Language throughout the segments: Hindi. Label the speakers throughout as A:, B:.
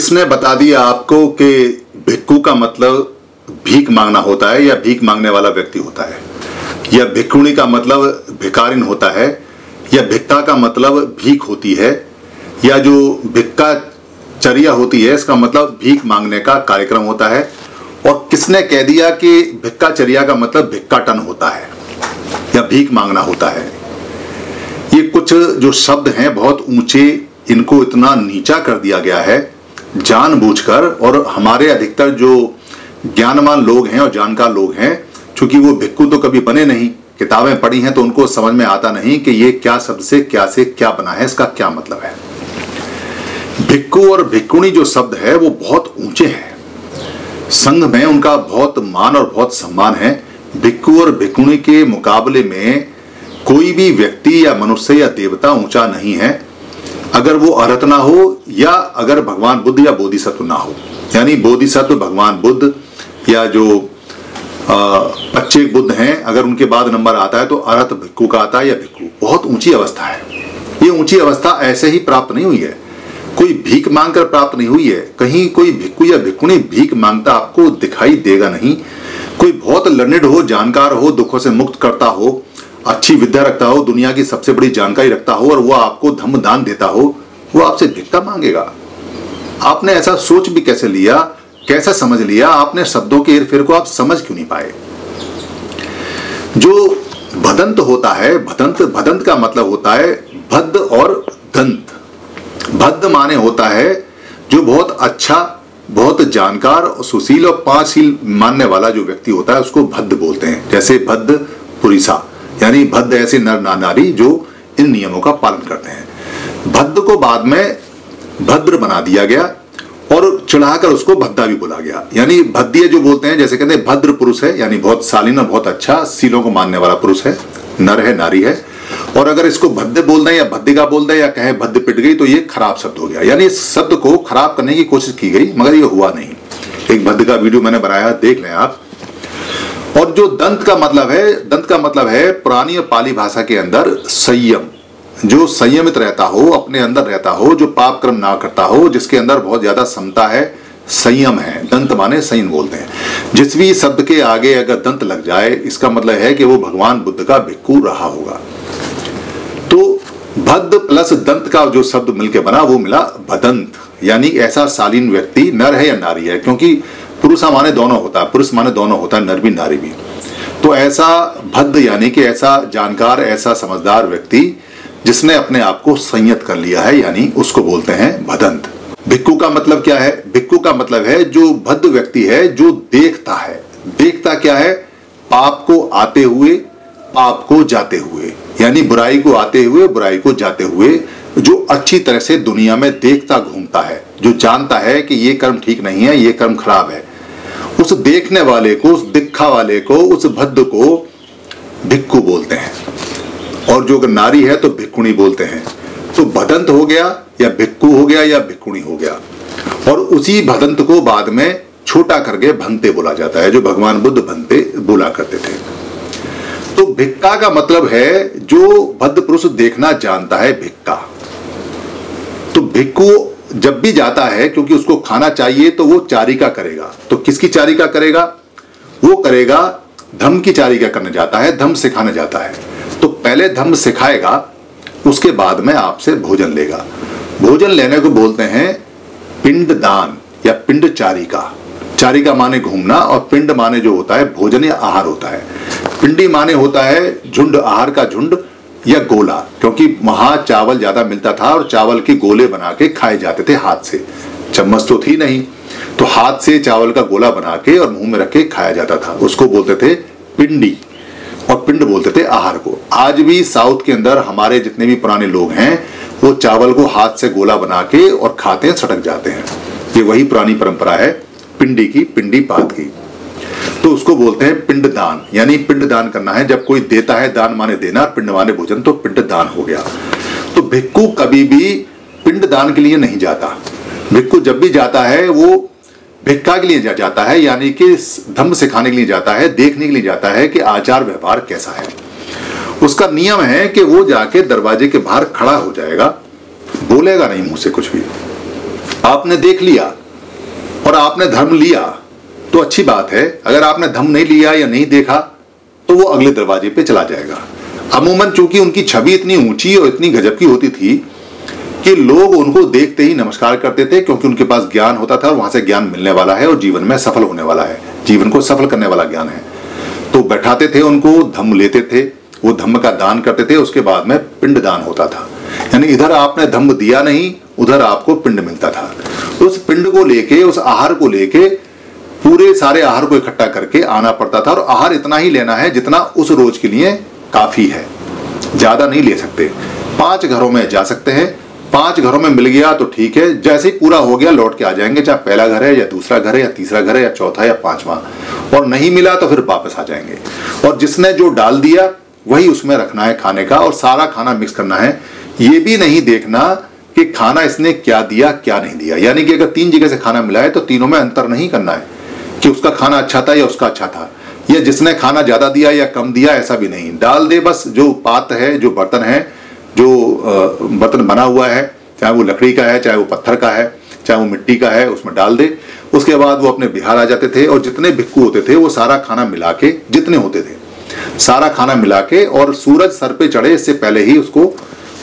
A: किसने बता दिया आपको कि भिक्खू का मतलब भीख मांगना होता है या भीख मांगने वाला व्यक्ति होता है। या भिक्षुणी का मतलब भिकारिन होता है, या भिक्का का मतलब भीख होती है, या जो भिक्का चर्या होती है, इसका मतलब भीख मांगने का कार्यक्रम होता है। और किसने कह दिया कि भिक्का चर्या का मतलब भिक्का टन होता है, या भीख मांगना होता है? ये कुछ जो शब्द हैं, बहुत ऊँचे, इनको इतना नीचा कर दिया गया है जानबूझकर और हमारे अधिकतर जो ज्ञानवान लोग हैं और जानकार लोग हैं क्योंकि वो भिक्खु तो कभी बने नहीं, किताबें पढ़ी हैं तो उनको समझ में आता नहीं कि ये क्या शब्द से क्या से क्या बना है, इसका क्या मतलब है। भिक्खु और भिक्खुणी जो शब्द है, वो बहुत ऊँचे हैं। संघ में उनका बहुत मान और बहुत सम्मान है। भिक्खु और भिक्खुणी के मुकाबले में कोई भी व्यक्ति या मनुष्य या देवता ऊँचा नहीं है। अगर वो अरत ना हो या अगर भगवान बुद्ध या बोधिसत्व ना हो। यानी बोधिसत्व भगवान बुद्ध या जो बच्चे बुद्ध हैं, अगर उनके बाद नंबर आता है तो अरहत भिक्खु का आता है या भिक्खु। बहुत ऊँची अवस्था है। ये ऊँची अवस्था ऐसे ही प्राप्त नहीं हुई है। कोई भीख मांग कर प्राप्त नहीं हुई है। कहीं कोई भिक्खु या भिक्खुनी भीख माँगता आपको दिखाई देगा नहीं। कोई बहुत लर्निड हो, जानकार हो, दुखों से मुक्त करता हो अच्छी विद्या रखता हो, दुनिया की सबसे बड़ी जानकारी रखता हो और वो आपको धम दान देता हो, वो आपसे भिक्का मांगेगा। आपने ऐसा सोच भी कैसे लिया, कैसे समझ लिया, आपने शब्दों के फिर को आप समझ क्यों नहीं पाए? जो भदंत होता है, भदंत भदंत का मतलब होता है भद्द और दंत। भद्द माने होता है जो बहुत अच्छा बहुत जानकार, सुशील और पांचशील मानने वाला जो व्यक्ति होता है, उसको भद्द बोलते हैं, जैसे भद्द पुरिसा। यानी भद्द ऐसे नर ना नारी जो इन नियमों का पालन करते हैं। भद्द को बाद में भद्र बना दिया गया और चढ़ाकर उसको भद्दा भी बोला गया। यानी भद्दिय जो बोलते हैं, जैसे कहते हैं, भद्र पुरुष है, यानी बहुत और बहुत अच्छा सीलों को मानने वाला पुरुष है, नर है, नारी है। और अगर इसको भद्दे बोल दें या भद्दिका बोल दें या कहें भद्द पिट गई तो ये खराब शब्द हो गया। यानी इस शब्द को खराब करने की कोशिश की गई, मगर ये हुआ नहीं। एक भद्द का वीडियो मैंने बनाया, देख लें आप। और जो दंत का मतलब है, दंत का मतलब है पुरानी और पाली भाषा के अंदर संयम। जो संयमित रहता हो, अपने अंदर रहता हो, जो पाप कर्म ना करता हो, जिसके अंदर बहुत ज़्यादा समता है, संयम है। दंत माने संयम बोलते हैं। जिस भी शब्द के आगे अगर दंत लग जाए, इसका मतलब है कि वो भगवान बुद्ध का भिक्खु रहा होगा। तो भद्द प्लस दंत का जो शब्द मिलके बना, वो मिला भदंत। यानी ऐसा शालीन व्यक्ति नर है या नारी है, क्योंकि पुरुष माने दोनों होता है पुरुष माने दोनों होता है नर भी, नारी भी। तो ऐसा भद्द यानी कि ऐसा जानकार, ऐसा समझदार व्यक्ति जिसने अपने आप को संयत कर लिया है, यानी उसको बोलते हैं भदंत। भिक्कू का मतलब क्या है? भिक्कू का मतलब है जो भद्द व्यक्ति है, जो देखता है। देखता क्या है? पाप को आते हुए, पाप को जाते हुए। यानी बुराई को आते हुए, बुराई को जाते हुए, जो अच्छी तरह से दुनिया में देखता, घूमता है। जो जानता है कि ये कर्म ठीक नहीं है, ये कर्म खराब है। उस देखने वाले को, उस दिखा वाले को, उस भद्द को भिक्कू बोलते हैं। और जो अगर नारी है तो भिक्कुणी बोलते हैं। तो भदंत हो गया या भिक्कू हो गया या भिक्कुणी हो गया। और उसी भदंत को बाद में छोटा करके भंते बोला जाता है, जो भगवान बुद्ध भंते बोला करते थे। तो भिक्का का मतलब है जो भद्द पुरुष देखना जानता है भिक्का तो भिक्कू जब भी जाता है, क्योंकि उसको खाना चाहिए तो वो चारिका करेगा। तो किसकी चारिका करेगा? वो करेगा धम की चारिका करने जाता है धम सिखाने जाता है। तो पहले धम सिखाएगा, उसके बाद में आपसे भोजन लेगा। भोजन लेने को बोलते हैं पिंड दान या पिंड चारिका। चारिका माने घूमना, और पिंड माने जो होता है भोजन या आहार होता है। पिंडी माने होता है झुंड, आहार का झुंड। या गोला, क्योंकि वहाँ चावल ज़्यादा मिलता था और चावल के गोले बना के खाए जाते थे हाथ से। चम्मच तो थी नहीं तो हाथ से चावल का गोला बना के और मुँह में रख के खाया जाता था। उसको बोलते थे पिंडी और पिंड बोलते थे आहार को। आज भी साउथ के अंदर हमारे जितने भी पुराने लोग हैं, वो चावल को हाथ से गोला बना के और खाते हैं, सटक जाते हैं। ये वही पुरानी परंपरा है, पिंडी की पिंडी पात की। तो उसको बोलते हैं पिंड दान। यानी पिंड दान करना है। जब कोई देता है दान माने देना पिंड माने भोजन तो पिंड दान हो गया। तो भिक्कू कभी भी पिंड दान के लिए नहीं जाता। भिक्कू जब भी जाता है, वो भिक्का के लिए जा, जाता है। यानी कि धम्म सिखाने के लिए जाता है, देखने के लिए जाता है कि आचार व्यवहार कैसा है। उसका नियम है कि वो जाके दरवाजे के बाहर खड़ा हो जाएगा। बोलेगा नहीं मुँह से कुछ भी। आपने देख लिया और आपने धर्म लिया। तो अच्छी बात है, अगर आपने धर्म नहीं लिया या नहीं देखा तो वो अगले दरवाजे पे चला जाएगा। अमूमन चूँकि उनकी छवि इतनी ऊँची और इतनी गजब की होती थी कि लोग उनको देखते ही नमस्कार करते थे, क्योंकि उनके पास ज्ञान होता था, वहाँ से ज्ञान मिलने वाला है और जीवन में सफल होने वाला है। जीवन को सफल करने वाला ज्ञान है। तो बैठाते थे उनको धम्म लेते थे, वो धम्म का दान करते थे, उसके बाद में पिंड दान होता था। यानी इधर आपने धम्म दिया नहीं, उधर आपको पिंड मिलता था। उस पिंड को लेके, उस आहार को लेके पूरे सारे आहार को इकट्ठा करके आना पड़ता था और आहार इतना ही लेना है जितना उस रोज के लिए काफ़ी है। ज़्यादा नहीं ले सकते। पाँच घरों में जा सकते हैं। पाँच घरों में मिल गया तो ठीक है। जैसे ही पूरा हो गया, लौट के आ जाएँगे, चाहे पहला घर है या दूसरा घर है या तीसरा घर है या चौथा या पांचवा। और नहीं मिला तो फिर वापस आ जाएँगे। और जिसने जो डाल दिया, वही उसमें रखना है खाने का और सारा खाना मिक्स करना है। ये भी नहीं देखना कि खाना इसने क्या दिया, क्या नहीं दिया। यानी कि अगर तीन जगह से खाना मिला है तो तीनों में अंतर नहीं करना है। कि उसका खाना अच्छा था या उसका अच्छा था। या जिसने खाना ज़्यादा दिया या कम दिया, ऐसा भी नहीं। डाल दे बस जो पात्र है, जो बर्तन है, जो बर्तन बना हुआ है, चाहे वो लकड़ी का है, चाहे वो पत्थर का है, चाहे वो मिट्टी का है, उसमें डाल दे। उसके बाद वो अपने बिहार आ जाते थे और जितने भिक्कू होते थे, वो सारा खाना मिला के, जितने होते थे, सारा खाना मिला के और सूरज सर पे चढ़े, इससे पहले ही उसको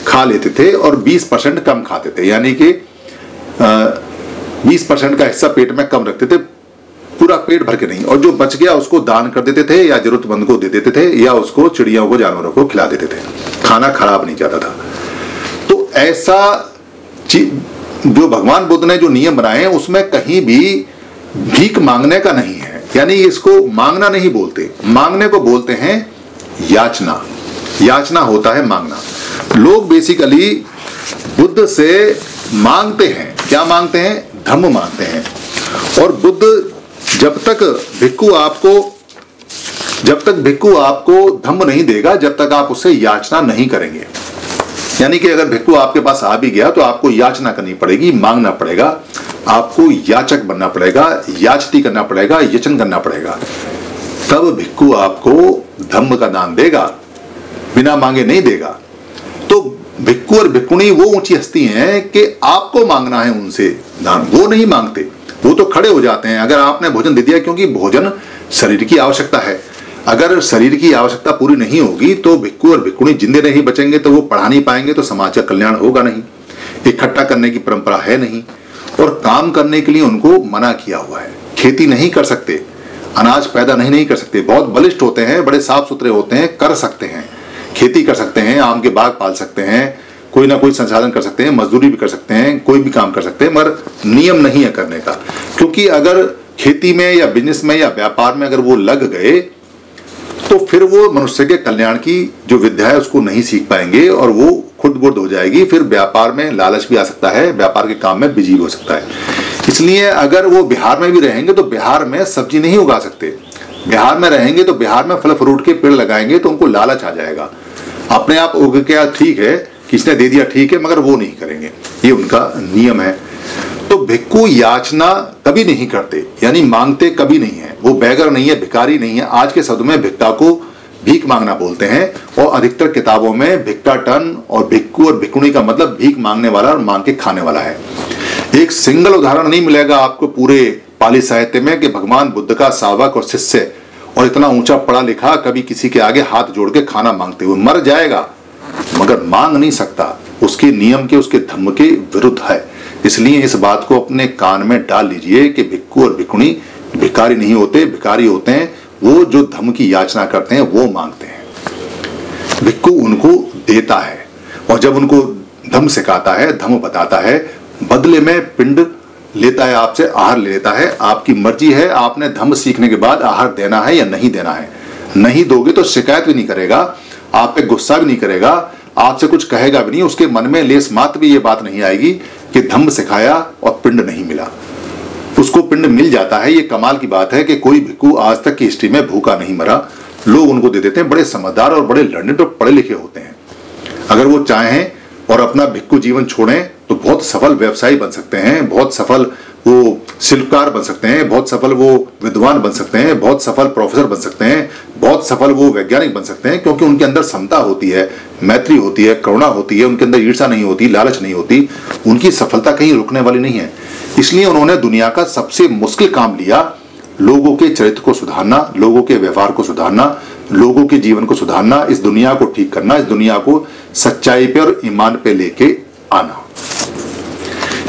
A: खा लेते थे और 20 परसेंट कम खाते थे। यानी कि 20 परसेंट का हिस्सा पेट में कम रखते थे। पूरा पेट भर के नहीं, और जो बच गया उसको दान कर देते थे, या जरूरतमंद को दे देते थे, या उसको चिड़ियों को, जानवरों को खिला देते थे। खाना खराब नहीं जाता था। तो ऐसा जो भगवान बुद्ध ने जो नियम बनाए उसमें कहीं भी भीख मांगने का नहीं है। यानी इसको मांगना नहीं बोलते। मांगने को बोलते हैं याचना। याचना होता है मांगना। लोग बेसिकली बुद्ध से मांगते हैं। क्या मांगते हैं? धम्म मांगते हैं। और बुद्ध जब तक भिक्खु आपको, जब तक भिक्खु आपको धम्म नहीं देगा, जब तक आप उससे याचना नहीं करेंगे। यानी कि अगर भिक्खु आपके पास आ भी गया तो आपको याचना करनी पड़ेगी, मांगना पड़ेगा, आपको याचक बनना पड़ेगा, याचती करना पड़ेगा, यचन करना पड़ेगा। तब भिक्खु आपको धम्म का दान देगा, बिना मांगे नहीं देगा। तो भिक्खु और भिक्कुणी वो ऊँची हस्ती हैं कि आपको मांगना है उनसे, दान वो नहीं मांगते। वो तो खड़े हो जाते हैं। अगर आपने भोजन दे दिया क्योंकि भोजन शरीर की आवश्यकता है। अगर शरीर की आवश्यकता पूरी नहीं होगी तो भिक्कू और भिक्कुणी जिंदे नहीं बचेंगे तो वो पढ़ा नहीं पाएँगे तो समाज का कल्याण होगा नहीं। इकट्ठा करने की परंपरा है नहीं। और काम करने के लिए उनको मना किया हुआ है। खेती नहीं कर सकते। अनाज पैदा नहीं नहीं कर सकते। बहुत बलिष्ठ होते हैं, बड़े साफ़ सुथरे होते हैं, कर सकते हैं। खेती कर सकते हैं, आम के बाग पाल सकते हैं कोई ना कोई संसाधन कर सकते हैं, मजदूरी भी कर सकते हैं, कोई भी काम कर सकते हैं, मगर नियम नहीं है करने का। क्योंकि अगर खेती में या बिज़नेस में या व्यापार में अगर वो लग गए तो फिर वो मनुष्य के कल्याण की जो विद्या है, उसको नहीं सीख पाएँगे और वो खुद बुर्द हो जाएगी। फिर व्यापार में लालच भी आ सकता है, व्यापार के काम में बिज़ी हो सकता है। इसलिए अगर वो बिहार में भी रहेंगे तो बिहार में सब्ज़ी नहीं उगा सकते। बिहार में रहेंगे तो बिहार में फल फ्रूट के पेड़ लगाएँगे तो उनको लालच आ जाएगा। अपने आप उग के ठीक है किसने दे दिया, ठीक है, मगर वो नहीं करेंगे। ये उनका नियम है। तो भिक्खु याचना कभी नहीं करते, यानी मांगते कभी नहीं है। वो बैगर नहीं है भिकारी नहीं है। आज के शब्द में भिक्का को भीख मांगना बोलते हैं, और अधिकतर किताबों में भिक्का टन और भिक्कू और भिक्कुणी का मतलब भीख मांगने वाला और मांग के खाने वाला है। एक सिंगल उदाहरण नहीं मिलेगा आपको पूरे पाली साहित्य में कि भगवान बुद्ध का सावक और शिष्य, और इतना ऊँचा पढ़ा लिखा कभी किसी के आगे हाथ जोड़ के खाना मांगते हुए। मर जाएगा। मगर मांग नहीं सकता। उसके नियम के, उसके धर्म के विरुद्ध है। इसलिए इस बात को अपने कान में डाल लीजिए कि भिक्खु और भिकुणी भिकारी नहीं होते भिकारी होते हैं। वो जो धर्म की याचना करते हैं, वो मांगते हैं। भिक्खु उनको देता है और जब उनको धम सिखाता है धम बताता है, बदले में पिंड लेता है आपसे, आहार लेता है। आपकी मर्ज़ी है, आपने धम सीखने के बाद आहार देना है या नहीं देना है। नहीं दोगे तो शिकायत भी नहीं करेगा। आप पे गुस्सा भी नहीं करेगा, आपसे कुछ कहेगा भी नहीं, उसके मन में लेस मात्र भी ये बात नहीं आएगी कि धम्म सिखाया और पिंड नहीं मिला। उसको पिंड मिल जाता है, ये कमाल की बात है कि कोई भिक्खू आज तक की हिस्ट्री में भूखा नहीं मरा। लोग उनको दे देते हैं, बड़े समझदार और बड़े लड़ने तो पढ़े लिखे होते हैं। अगर वो चाहें और अपना भिक्खू जीवन छोड़ें तो बहुत सफल व्यवसायी बन सकते हैं, बहुत सफल वो शिल्पकार बन सकते हैं, बहुत सफल वो विद्वान बन सकते हैं, बहुत सफल प्रोफेसर बन सकते हैं, बहुत सफल वो वैज्ञानिक बन सकते हैं, क्योंकि उनके अंदर समता होती है, मैत्री होती है, करुणा होती है, उनके अंदर ईर्षा नहीं होती, लालच नहीं होती, उनकी सफलता कहीं रुकने वाली नहीं है। इसलिए उन्होंने दुनिया का सबसे मुश्किल काम लिया, लोगों के चरित्र को सुधारना, लोगों के व्यवहार को सुधारना, लोगों के जीवन को सुधारना, इस दुनिया को ठीक करना, इस दुनिया को सच्चाई पे और ईमान पे लेके आना।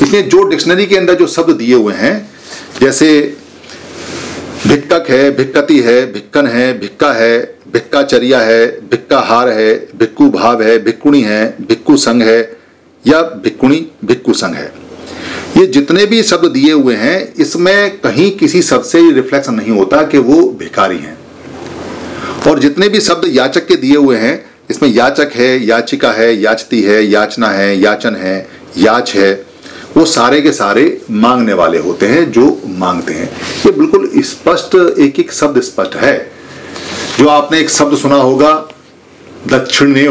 A: इसलिए जो डिक्शनरी के अंदर जो शब्द दिए हुए हैं, जैसे भिक्कक है, भिक्कती है, भिक्कन है, भिक्का है भिक्का भिक्काचर्या है भिक्का हार है भिक्कू भाव है, भिक्कुणी है भिक्कू संघ है, या भिक्कुणी भिक्कू संघ है। ये जितने भी शब्द दिए हुए हैं, इसमें कहीं किसी शब्द से रिफ्लेक्शन नहीं होता कि वो भिखारी हैं। और जितने भी शब्द याचक के दिए हुए हैं, इसमें याचक है, याचिका है, याचती है, याचना है, याचन है, याच है वो सारे के सारे मांगने वाले होते हैं, जो मांगते हैं। ये बिल्कुल स्पष्ट, एक एक शब्द स्पष्ट है। जो आपने एक शब्द सुना होगा, दक्षिणेय,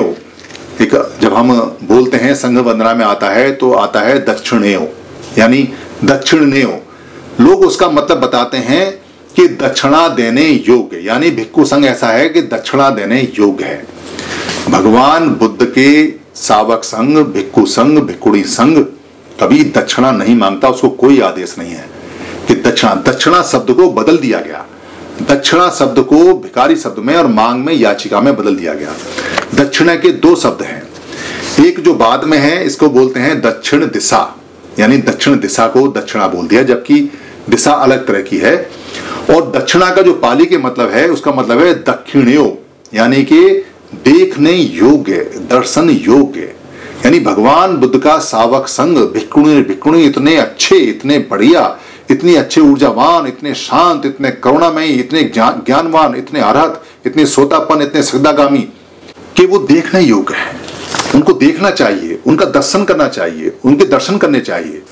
A: एक जब हम बोलते हैं, संघ वंदना में आता है तो आता है दक्षिणेय, यानी दक्षिणेय। लोग उसका मतलब बताते हैं कि दक्षिणा देने योग्य, यानी भिक्खु संघ ऐसा है कि दक्षिणा देने योग्य है। भगवान बुद्ध के सावक संघ, भिक्खु संघ भिक्कुड़ी संघ कभी दक्षिणा नहीं माँगता, उसको कोई आदेश नहीं है कि दक्षिणा दक्षिणा शब्द को बदल दिया गया। दक्षिणा शब्द को भिकारी शब्द में और मांग में याचिका में बदल दिया गया। दक्षिणा के दो शब्द हैं। एक जो बाद में है, इसको बोलते हैं दक्षिण दिशा। यानी दक्षिण दिशा को दक्षिणा बोल दिया, जबकि दिशा अलग तरह की है। और दक्षिणा का जो पाली के मतलब है, उसका मतलब है दक्षिणयो। यानी कि देखने योग्य, दर्शन योग्य। यानी भगवान बुद्ध का सावक संघ भिक्कुणी भिक्कुणी, इतने अच्छे, इतने बढ़िया, इतने अच्छे ऊर्जावान, इतने शांत, इतने करुणामयी, इतने ज्ञानवान, इतने अर्हत इतने सोतापन, इतने सदागामी कि वो देखने योग्य है। उनको देखना चाहिए, उनका दर्शन करना चाहिए, उनके दर्शन करने चाहिए।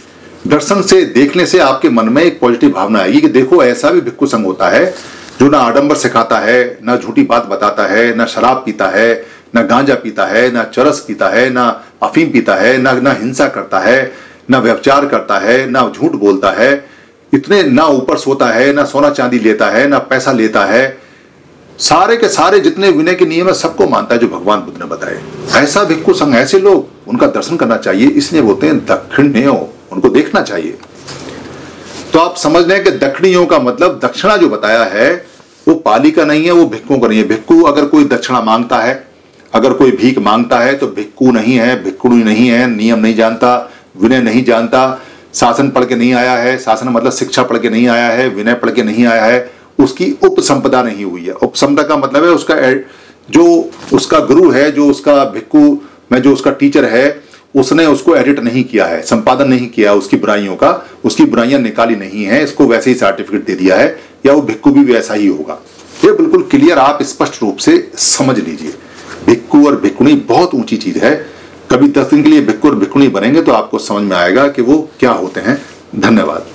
A: दर्शन से, देखने से आपके मन में एक पॉजिटिव भावना आएगी कि देखो, ऐसा भी भिक्खु संघ होता है, जो ना आडंबर सिखाता है, ना झूठी बात बताता है, ना शराब पीता है, ना गांजा पीता है, ना चरस पीता है, ना अफीम पीता है, ना ना हिंसा करता है, ना व्यवचार करता है, ना झूठ बोलता है। इतने ना ऊपर सोता है, ना सोना चांदी लेता है, ना पैसा लेता है। सारे के सारे जितने विनय के नियम है, सबको मानता है जो भगवान बुद्ध ने बताए। ऐसा भिक्खु संघ, ऐसे लोग, उनका दर्शन करना चाहिए। इसलिए बोलते हैं दक्षिण उनको देखना चाहिए। तो आप समझ लें कि दक्षिणियों का मतलब दक्षिणा जो बताया है, वो पाली का नहीं है, वो भिक्खुओं का नहीं है। भिक्खु अगर कोई दक्षिणा माँगता है अगर कोई भीख माँगता है तो भिक्खु नहीं है भिक्खुड़ी नहीं है, नियम नहीं जानता, विनय नहीं जानता, शासन पढ़ के नहीं आया है, शासन मतलब शिक्षा पढ़ के नहीं आया है, विनय पढ़ के नहीं आया है, उसकी उपसंपदा नहीं हुई है। उपसंपदा का मतलब है उसका जो उसका गुरु है, जो उसका भिक्खु, में जो उसका टीचर है, उसने उसको एडिट नहीं किया है, संपादन नहीं किया उसकी बुराइयों का, उसकी बुराइयाँ निकाली नहीं है, इसको वैसे ही सर्टिफिकेट दे दिया है, या वो भिक्खु भी वैसा ही होगा। ये बिल्कुल क्लियर आप स्पष्ट रूप से समझ लीजिए। भिक्खु और भिक्कुणी बहुत ऊँची चीज़ है। कभी दस दिन के लिए भिक्कू और भिक्कुणी बनेंगे तो आपको समझ में आएगा कि वो क्या होते हैं। धन्यवाद।